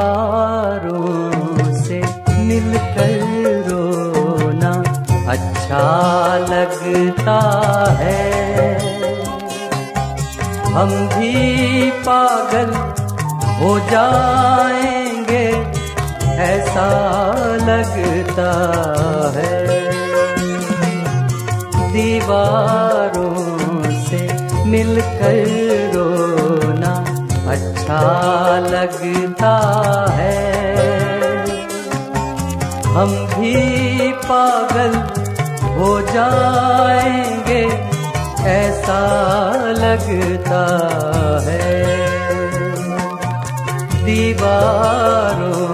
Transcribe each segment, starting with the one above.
दीवारों से मिलकर रोना अच्छा लगता है। हम भी पागल हो जाएँगे, ऐसा लगता है। दीवारों से मिलकर अच्छा लगता है। हम भी पागल हो जाएँगे ऐसा लगता है। दीवारों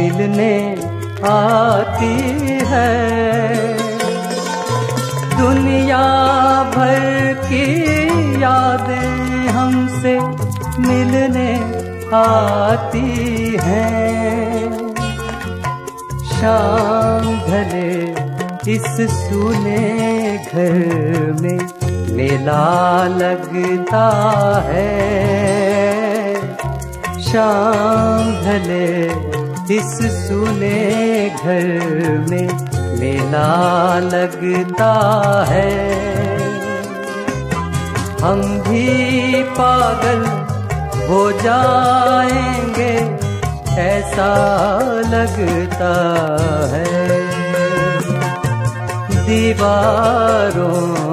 मिलने आती है। दुनिया भर की यादें हमसे मिलने आती हैं। शाम ढले इस सुने घर में मेला लगता है। शाम ढले इस सुने घर में मेला लगता है। हम भी पागल हो जाएँगे, ऐसा लगता है। दीवारों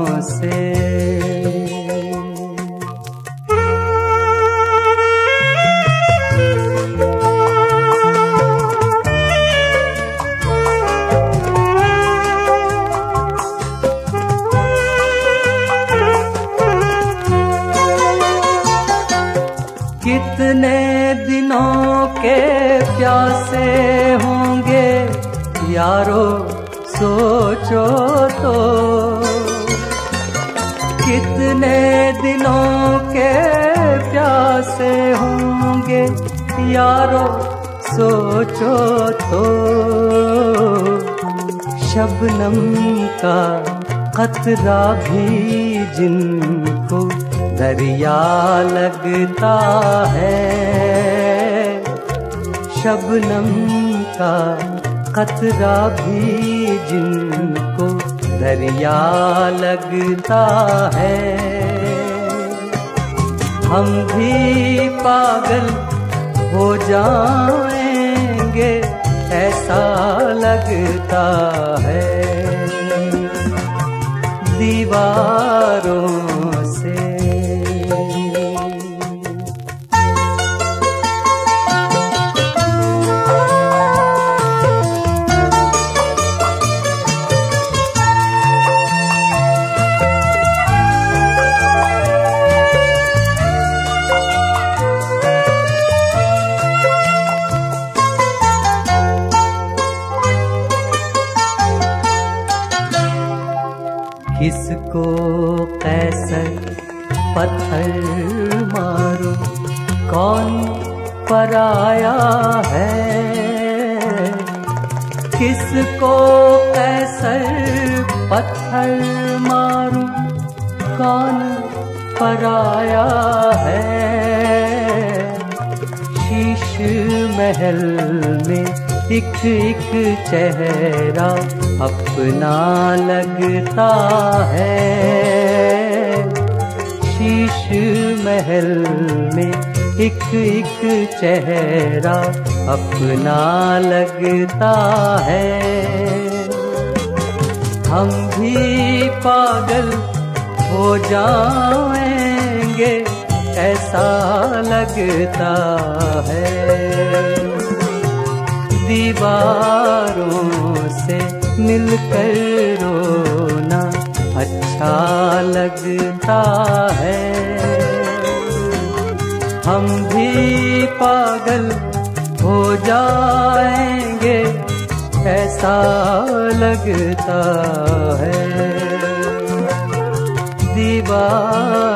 कितने दिनों के प्यासे होंगे? यारो, सोचो तो। कितने दिनों के प्यासे होंगे? यारो, सोचो तो। शबनम का खतरा भी जिनको दरिया लगता है। शबनम का कतरा भी जिनको दरिया लगता है। हम भी पागल हो जाएँगे, ऐसा लगता है। दीवारों कैसर पत्थर मारो? कौन पराया है? किसको कैसर पत्थर मारो? कौन पराया है? शीश महल में एक एक चेहरा अपना लगता है। शीश महल में एक एक चेहरा अपना लगता है। हम भी पागल हो जाएँगे, ऐसा लगता है। दीवारों से मिलकर रोना अच्छा लगता है। हम भी पागल हो जाएँगे, ऐसा लगता है। दीवार